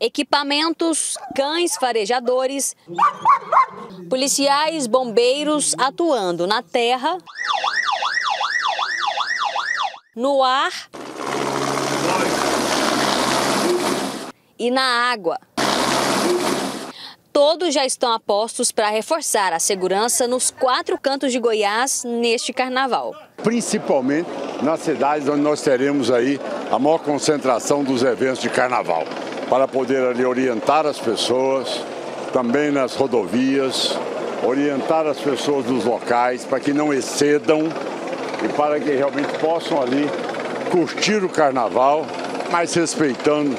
equipamentos, cães farejadores, policiais, bombeiros atuando na terra, no ar e na água. Todos já estão apostos para reforçar a segurança nos quatro cantos de Goiás neste carnaval. Principalmente nas cidades onde nós teremos aí a maior concentração dos eventos de carnaval, para poder ali orientar as pessoas, também nas rodovias, orientar as pessoas nos locais para que não excedam e para que realmente possam ali curtir o carnaval, mas respeitando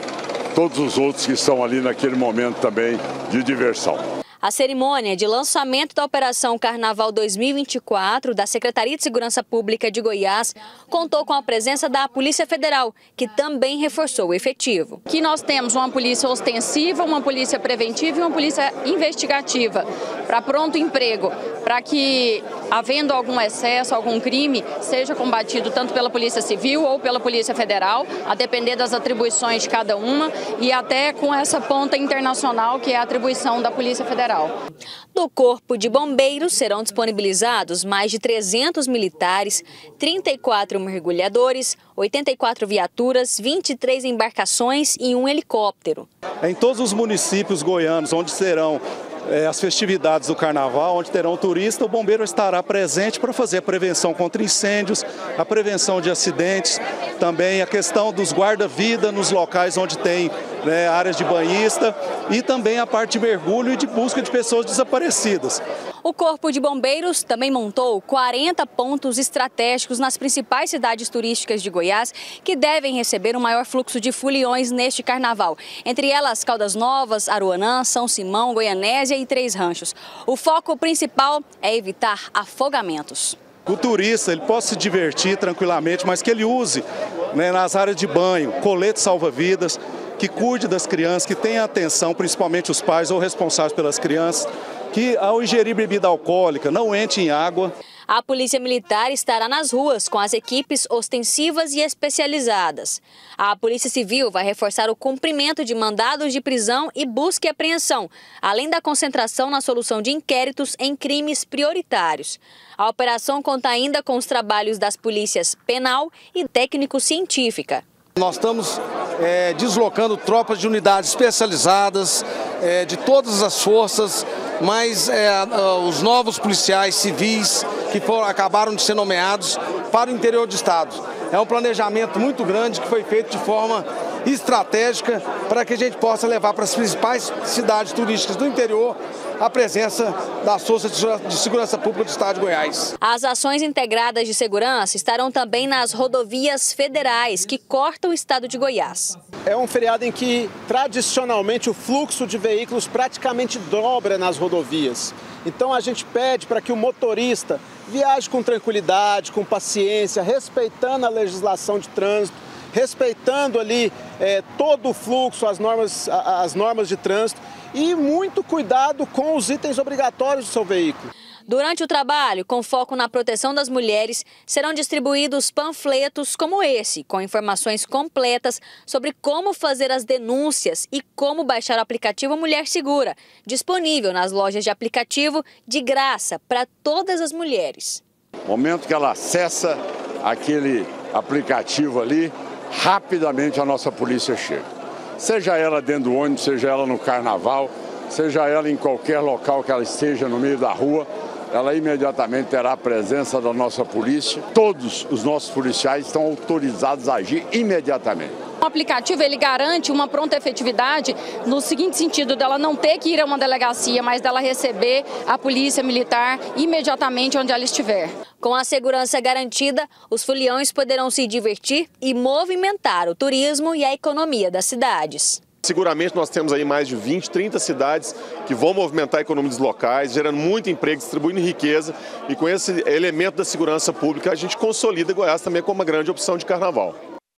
todos os outros que estão ali naquele momento também de diversão. A cerimônia de lançamento da Operação Carnaval 2024 da Secretaria de Segurança Pública de Goiás contou com a presença da Polícia Federal, que também reforçou o efetivo. Que nós temos uma polícia ostensiva, uma polícia preventiva e uma polícia investigativa para pronto emprego, para que, havendo algum excesso, algum crime, seja combatido tanto pela Polícia Civil ou pela Polícia Federal, a depender das atribuições de cada uma, e até com essa ponta internacional que é a atribuição da Polícia Federal. Do Corpo de Bombeiros serão disponibilizados mais de 300 militares, 34 mergulhadores, 84 viaturas, 23 embarcações e um helicóptero. Em todos os municípios goianos onde serão é, as festividades do carnaval, onde terão turista, o bombeiro estará presente para fazer a prevenção contra incêndios, a prevenção de acidentes, também a questão dos guarda-vida nos locais onde tem né, áreas de banhista e também a parte de mergulho e de busca de pessoas desaparecidas. O Corpo de Bombeiros também montou 40 pontos estratégicos nas principais cidades turísticas de Goiás que devem receber o um maior fluxo de foliões neste carnaval. Entre elas, Caldas Novas, Aruanã, São Simão, Goianésia e Três Ranchos. O foco principal é evitar afogamentos o turista ele possa se divertir tranquilamente, mas que ele use né, nas áreas de banho, colete salva-vidas, que cuide das crianças, que tenha atenção, principalmente os pais ou responsáveis pelas crianças, que ao ingerir bebida alcoólica não entre em água. A Polícia Militar estará nas ruas com as equipes ostensivas e especializadas. A Polícia Civil vai reforçar o cumprimento de mandados de prisão e busca e apreensão, além da concentração na solução de inquéritos em crimes prioritários. A operação conta ainda com os trabalhos das polícias penal e técnico-científica. Nós estamos é, deslocando tropas de unidades especializadas é, de todas as forças mas é, os novos policiais civis que foram, acabaram de ser nomeados para o interior do Estado. É um planejamento muito grande que foi feito de forma estratégica para que a gente possa levar para as principais cidades turísticas do interior a presença das forças de segurança pública do Estado de Goiás. As ações integradas de segurança estarão também nas rodovias federais que cortam o estado de Goiás. É um feriado em que, tradicionalmente, o fluxo de veículos praticamente dobra nas rodovias. Então a gente pede para que o motorista viaje com tranquilidade, com paciência, respeitando a legislação de trânsito, respeitando ali é, todo o fluxo, as normas, as normas de trânsito e muito cuidado com os itens obrigatórios do seu veículo. Durante o trabalho, com foco na proteção das mulheres, serão distribuídos panfletos como esse, com informações completas sobre como fazer as denúncias e como baixar o aplicativo Mulher Segura, disponível nas lojas de aplicativo de graça para todas as mulheres. Momento que ela acessa aquele aplicativo ali, rapidamente a nossa polícia chega. Seja ela dentro do ônibus, seja ela no carnaval, seja ela em qualquer local que ela esteja no meio da rua, ela imediatamente terá a presença da nossa polícia. Todos os nossos policiais estão autorizados a agir imediatamente. O aplicativo ele garante uma pronta efetividade no seguinte sentido dela não ter que ir a uma delegacia, mas dela receber a polícia militar imediatamente onde ela estiver. Com a segurança garantida, os foliões poderão se divertir e movimentar o turismo e a economia das cidades. Seguramente nós temos aí mais de 20, 30 cidades que vão movimentar a economia dos locais, gerando muito emprego, distribuindo riqueza e com esse elemento da segurança pública a gente consolida Goiás também como uma grande opção de carnaval.